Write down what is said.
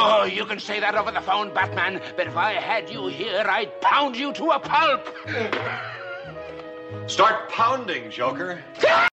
Oh, you can say that over the phone, Batman, but if I had you here, I'd pound you to a pulp. Start pounding, Joker. Ah!